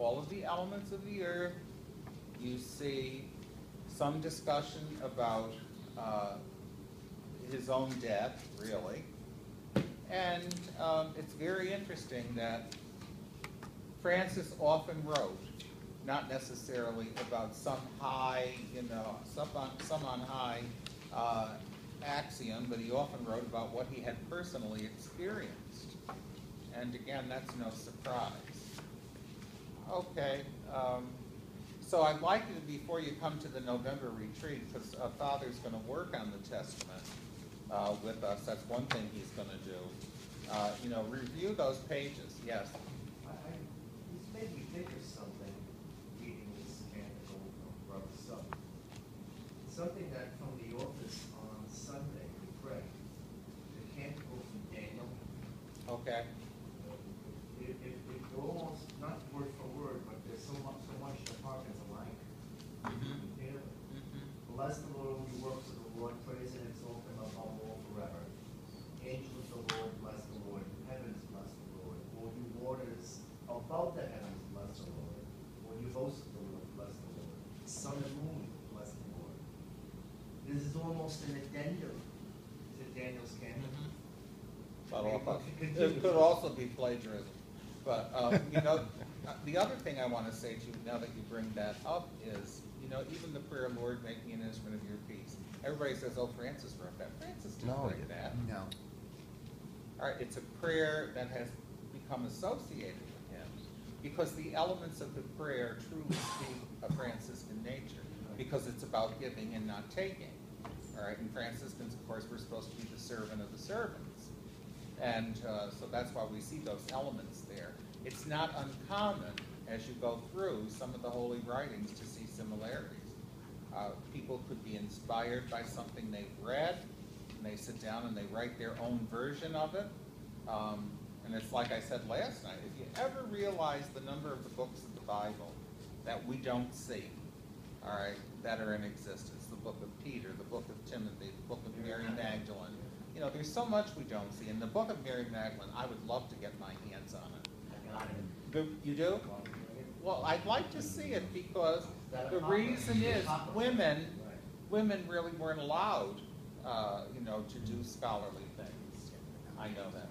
all of the elements of the earth. You see some discussion about uh, his own death, really. And um, it's very interesting that Francis often wrote, not necessarily about some high, you know, some on, some on high uh, axiom, but he often wrote about what he had personally experienced. And again, that's no surprise. Okay, um, so I'd like you, to, before you come to the November retreat, because uh, Father's going to work on the Testament uh, with us, that's one thing he's going to do. Uh, you know, review those pages, yes. I, I, this made me think of something, reading this canticle of Brother Sun. Something that from the office on Sunday, we pray, the canticle from Daniel. Okay, it, it almost, not word for word, but there's so much, so much departments alike. You. Bless the Lord, you works of the Lord, praise and exalt him above all forever. Angels of the Lord, bless the Lord, heavens bless the Lord, all you waters above the heavens, bless the Lord, all you hosts of the Lord, bless the Lord, sun and moon, bless the Lord. This is almost an addendum to Daniel's canon. Mhm. But Okay, al- but It could also be plagiarism. But, um, you know, uh, the other thing I want to say to you, now that you bring that up, is, you know, even the prayer, Lord, make me an instrument of your peace. Everybody says, oh, Francis wrote that. Francis didn't No, write that. No. All right, it's a prayer that has become associated with him because the elements of the prayer truly speak of Franciscan nature because it's about giving and not taking. All right, and Franciscans, of course, we're supposed to be the servant of the servants. And uh, so that's why we see those elements there. It's not uncommon as you go through some of the holy writings to see similarities. Uh, people could be inspired by something they've read, and they sit down and they write their own version of it. Um, and it's like I said last night, if you ever realize the number of the books of the Bible that we don't see, all right, that are in existence, the book of Peter, the book of Timothy, the book of Mary Magdalene, you know, there's so much we don't see. In the book of Mary Magdalene, I would love to get my hands on it. I got it. You do? Well, I'd like to see it because the reason is women, women really weren't allowed, uh, you know, to do scholarly things. I know that.